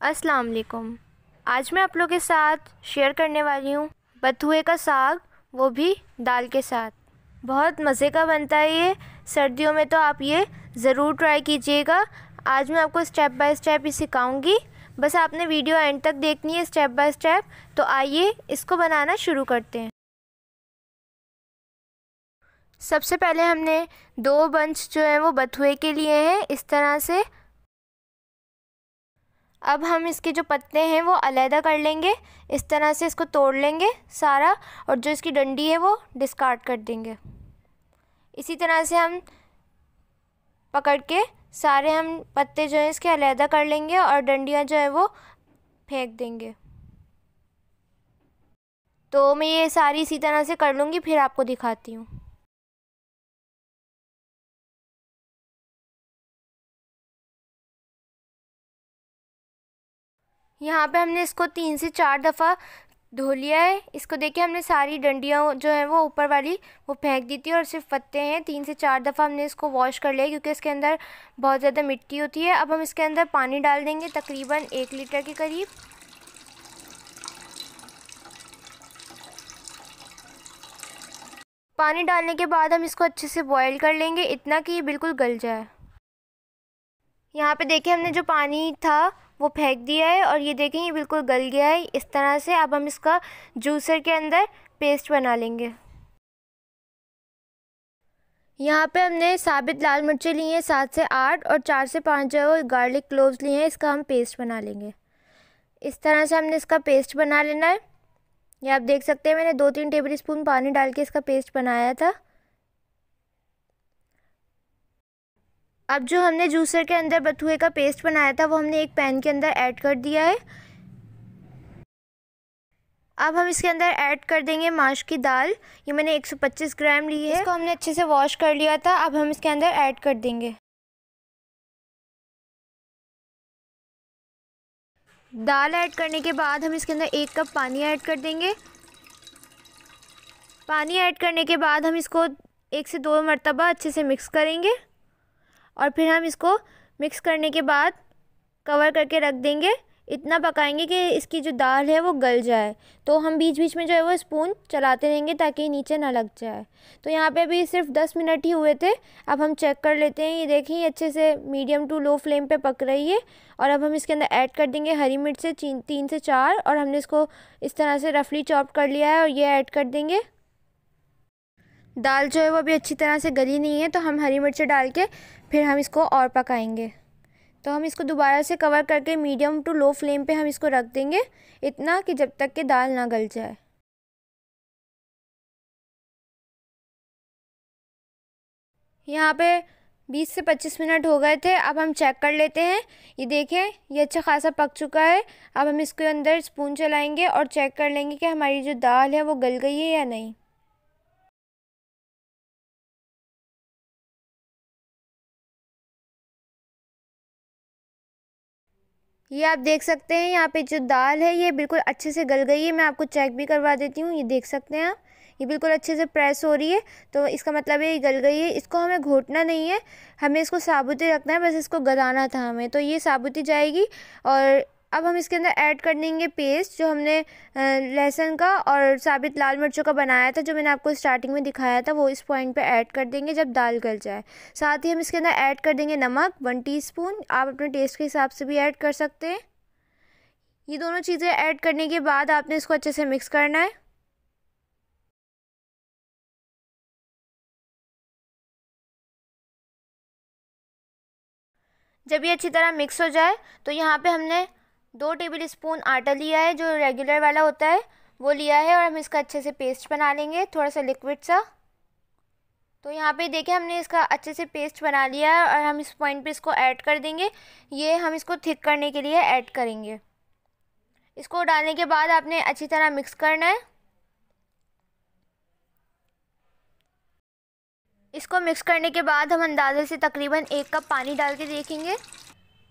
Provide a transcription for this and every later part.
अस्सलाम वालेकुम। आज मैं आप लोग के साथ शेयर करने वाली हूँ बथुए का साग, वो भी दाल के साथ। बहुत मज़े का बनता है ये। सर्दियों में तो आप ये ज़रूर ट्राई कीजिएगा। आज मैं आपको स्टेप बाय स्टेप ही सिखाऊँगी। बस आपने वीडियो एंड तक देखनी है स्टेप बाय स्टेप तो आइए इसको बनाना शुरू करते हैं। सबसे पहले हमने दो बंच जो हैं वो बथुए के लिए हैं, इस तरह से अब हम इसके जो पत्ते हैं वो अलहदा कर लेंगे। इस तरह से इसको तोड़ लेंगे सारा और जो इसकी डंडी है वो डिस्कार्ड कर देंगे। इसी तरह से हम पकड़ के सारे हम पत्ते जो हैं इसके अलहदा कर लेंगे और डंडियाँ जो है वो फेंक देंगे। तो मैं ये सारी इसी तरह से कर लूँगी, फिर आपको दिखाती हूँ। यहाँ पे हमने इसको तीन से चार दफ़ा धो लिया है। इसको देखिए, हमने सारी डंडियाँ जो है वो ऊपर वाली, वो फेंक दी थी और सिर्फ़ पत्ते हैं। तीन से चार दफ़ा हमने इसको वॉश कर लिया क्योंकि इसके अंदर बहुत ज़्यादा मिट्टी होती है। अब हम इसके अंदर पानी डाल देंगे तकरीबन एक लीटर के करीब। पानी डालने के बाद हम इसको अच्छे से बॉईल कर लेंगे, इतना कि ये बिल्कुल गल जाए। यहाँ पे देखिए, हमने जो पानी था वो फेंक दिया है और ये देखें, ये बिल्कुल गल गया है। इस तरह से अब हम इसका जूसर के अंदर पेस्ट बना लेंगे। यहाँ पे हमने साबित लाल मिर्चें ली हैं, सात से आठ और चार से पाँच जो है गार्लिक क्लोव्स लिए हैं, इसका हम पेस्ट बना लेंगे। इस तरह से हमने इसका पेस्ट बना लेना है। ये आप देख सकते हैं, मैंने दो तीन टेबल स्पून पानी डाल के इसका पेस्ट बनाया था। अब जो हमने जूसर के अंदर बथुए का पेस्ट बनाया था, वो हमने एक पैन के अंदर ऐड कर दिया है। अब हम इसके अंदर ऐड कर देंगे माश की दाल। ये मैंने 125 ग्राम ली है। इसको हमने अच्छे से वॉश कर लिया था, अब हम इसके अंदर ऐड कर देंगे। दाल ऐड करने के बाद हम इसके अंदर एक कप पानी ऐड कर देंगे। पानी ऐड करने के बाद हम इसको एक से दो मरतबा अच्छे से मिक्स करेंगे। और फिर हम इसको मिक्स करने के बाद कवर करके रख देंगे। इतना पकाएँगे कि इसकी जो दाल है वो गल जाए। तो हम बीच बीच में जो है वो स्पून चलाते रहेंगे ताकि नीचे ना लग जाए। तो यहाँ पे अभी सिर्फ़ दस मिनट ही हुए थे। अब हम चेक कर लेते हैं। ये देखें अच्छे से मीडियम टू लो फ्लेम पे पक रही है। और अब हम इसके अंदर ऐड कर देंगे हरी मिर्च से तीन से चार। और हमने इसको इस तरह से रफली चॉप कर लिया है और ये ऐड कर देंगे। दाल जो है वो अभी अच्छी तरह से गली नहीं है तो हम हरी मिर्चें डाल के फिर हम इसको और पकाएँगे। तो हम इसको दोबारा से कवर करके मीडियम टू लो फ्लेम पे हम इसको रख देंगे, इतना कि जब तक कि दाल ना गल जाए। यहाँ पे 20 से 25 मिनट हो गए थे, अब हम चेक कर लेते हैं। ये देखें, ये अच्छा खासा पक चुका है। अब हम इसके अंदर स्पून चलाएँगे और चेक कर लेंगे कि हमारी जो दाल है वो गल गई है या नहीं। ये आप देख सकते हैं, यहाँ पे जो दाल है, ये बिल्कुल अच्छे से गल गई है। मैं आपको चेक भी करवा देती हूँ, ये देख सकते हैं आप। ये बिल्कुल अच्छे से प्रेस हो रही है तो इसका मतलब है ये गल गई है। इसको हमें घोटना नहीं है, हमें इसको साबुती रखना है, बस इसको गलाना था हमें। तो ये साबुती जाएगी और अब हम इसके अंदर ऐड कर देंगे पेस्ट जो हमने लहसुन का और साबित लाल मिर्चों का बनाया था, जो मैंने आपको स्टार्टिंग में दिखाया था, वो इस पॉइंट पे ऐड कर देंगे जब दाल गल जाए। साथ ही हम इसके अंदर ऐड कर देंगे नमक वन टीस्पून आप अपने टेस्ट के हिसाब से भी ऐड कर सकते हैं। ये दोनों चीज़ें ऐड करने के बाद आपने इसको अच्छे से मिक्स करना है। जब ये अच्छी तरह मिक्स हो जाए तो यहाँ पे हमने दो टेबल स्पून आटा लिया है, जो रेगुलर वाला होता है, वो लिया है और हम इसका अच्छे से पेस्ट बना लेंगे, थोड़ा सा लिक्विड सा। तो यहाँ पे देखें हमने इसका अच्छे से पेस्ट बना लिया है और हम इस पॉइंट पे इसको ऐड कर देंगे। ये हम इसको थिक करने के लिए ऐड करेंगे। इसको डालने के बाद आपने अच्छी तरह मिक्स करना है। इसको मिक्स करने के बाद हम अंदाजे से तकरीबन एक कप पानी डाल के देखेंगे।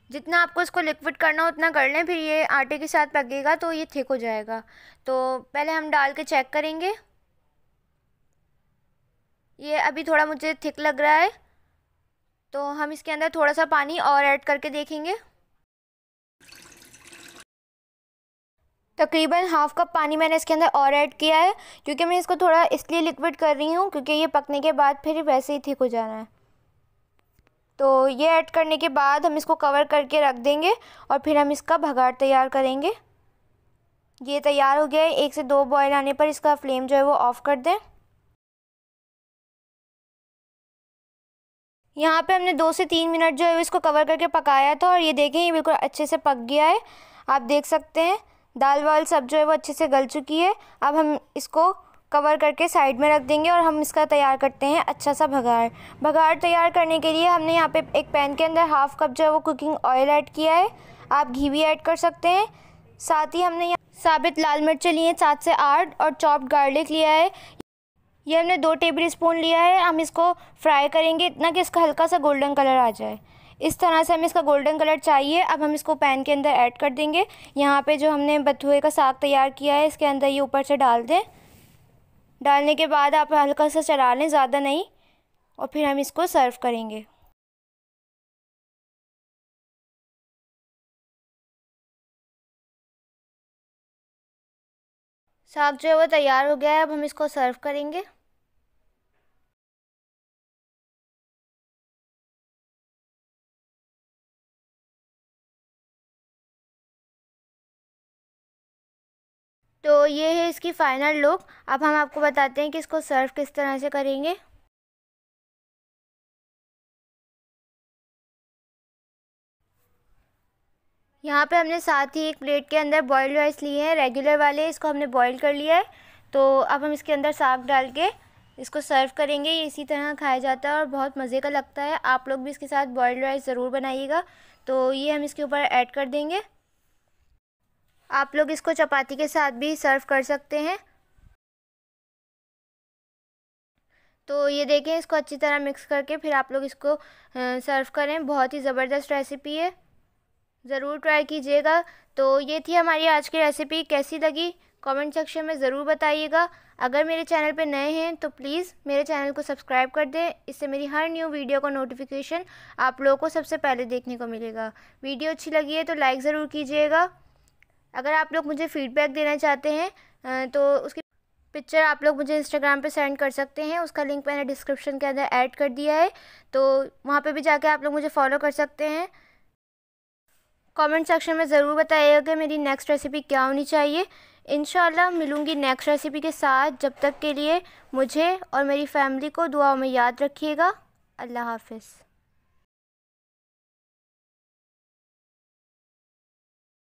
जितना आपको इसको लिक्विड करना हो, उतना कर लें, फिर ये आटे के साथ पकेगा तो ये थिक हो जाएगा। तो पहले हम डाल के चेक करेंगे। ये अभी थोड़ा मुझे थिक लग रहा है। तो हम इसके अंदर थोड़ा सा पानी और ऐड करके देखेंगे। तकरीबन हाफ़ कप पानी मैंने इसके अंदर और ऐड किया है, क्योंकि मैं इसको थोड़ा इसलिए लिक्विड कर रही हूँ, क्योंकि ये पकने के बाद फिर वैसे ही थिक हो जाना है। तो ये ऐड करने के बाद हम इसको कवर करके रख देंगे और फिर हम इसका भगाड़ तैयार करेंगे। ये तैयार हो गया है। एक से दो बॉयल आने पर इसका फ्लेम जो है वो ऑफ़ कर दें। यहाँ पे हमने दो से तीन मिनट जो है इसको कवर करके पकाया था और ये देखें, ये बिल्कुल अच्छे से पक गया है। आप देख सकते हैं दाल वाल सब जो है वो अच्छे से गल चुकी है। अब हम इसको कवर करके साइड में रख देंगे और हम इसका तैयार करते हैं अच्छा सा भगाड़ भगाड़ तैयार करने के लिए हमने यहाँ पे एक पैन के अंदर हाफ़ कप जो है वो कुकिंग ऑयल ऐड किया है। आप घी भी ऐड कर सकते हैं। साथ ही हमने यहाँ साबित लाल मिर्च लिए हैं सात से आठ और चॉप्ड गार्लिक लिया है। ये हमने दो टेबल स्पून लिया है। हम इसको फ्राई करेंगे इतना कि इसका हल्का सा गोल्डन कलर आ जाए। इस तरह से हमें इसका गोल्डन कलर चाहिए। अब हम इसको पैन के अंदर ऐड कर देंगे। यहाँ पे जो हमने बथुए का साग तैयार किया है, इसके अंदर ये ऊपर से डाल दें। डालने के बाद आप हल्का सा चला लें, ज़्यादा नहीं, और फिर हम इसको सर्व करेंगे। साग जो है वो तैयार हो गया है, अब हम इसको सर्व करेंगे। तो ये है इसकी फ़ाइनल लुक अब हम आपको बताते हैं कि इसको सर्व किस तरह से करेंगे. यहाँ पे हमने साथ ही एक प्लेट के अंदर बॉयल्ड राइस लिए हैं. रेगुलर वाले, इसको हमने बॉईल कर लिया है. तो अब हम इसके अंदर साग डाल के इसको सर्व करेंगे. ये इसी तरह खाया जाता है और बहुत मज़े का लगता है. आप लोग भी इसके साथ बॉयल्ड राइस ज़रूर बनाइएगा. तो ये हम इसके ऊपर ऐड कर देंगे. आप लोग इसको चपाती के साथ भी सर्व कर सकते हैं। तो ये देखें, इसको अच्छी तरह मिक्स करके फिर आप लोग इसको सर्व करें। बहुत ही ज़बरदस्त रेसिपी है। ज़रूर ट्राई कीजिएगा। तो ये थी हमारी आज की रेसिपी। कैसी लगी? कमेंट सेक्शन में ज़रूर बताइएगा। अगर मेरे चैनल पे नए हैं तो प्लीज़ मेरे चैनल को सब्सक्राइब कर दें। इससे मेरी हर न्यू वीडियो का नोटिफिकेशन आप लोगों को सबसे पहले देखने को मिलेगा। वीडियो अच्छी लगी है तो लाइक ज़रूर कीजिएगा। अगर आप लोग मुझे फ़ीडबैक देना चाहते हैं तो उसकी पिक्चर आप लोग मुझे इंस्टाग्राम पे सेंड कर सकते हैं। उसका लिंक मैंने डिस्क्रिप्शन के अंदर ऐड कर दिया है। तो वहाँ पे भी जाके आप लोग मुझे फॉलो कर सकते हैं। कमेंट सेक्शन में ज़रूर बताइएगा कि मेरी नेक्स्ट रेसिपी क्या होनी चाहिए। इन मिलूँगी नेक्स्ट रेसिपी के साथ। जब तक के लिए मुझे और मेरी फैमिली को दुआओं में याद रखिएगा। अल्लाह हाफिज़।